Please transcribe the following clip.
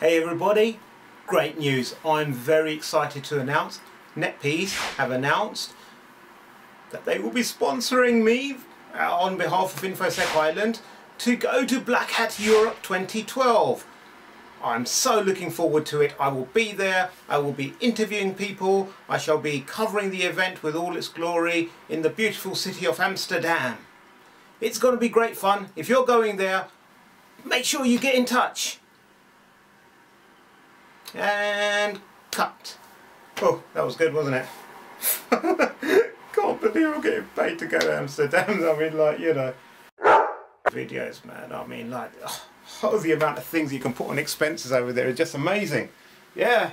Hey everybody, great news. I'm very excited to announce NetPeas have announced that they will be sponsoring me uh, on behalf of InfoSec Island to go to Black Hat Europe 2012. I'm so looking forward to it. I will be there, I will be interviewing people, I shall be covering the event with all its glory in the beautiful city of Amsterdam. It's going to be great fun. If you're going there, make sure you get in touch. And cut. Oh, that was good, wasn't it? Can't believe I'm getting paid to go to Amsterdam. I mean, like, you know. Videos, man. I mean, like, oh, the amount of things you can put on expenses over there is just amazing. Yeah,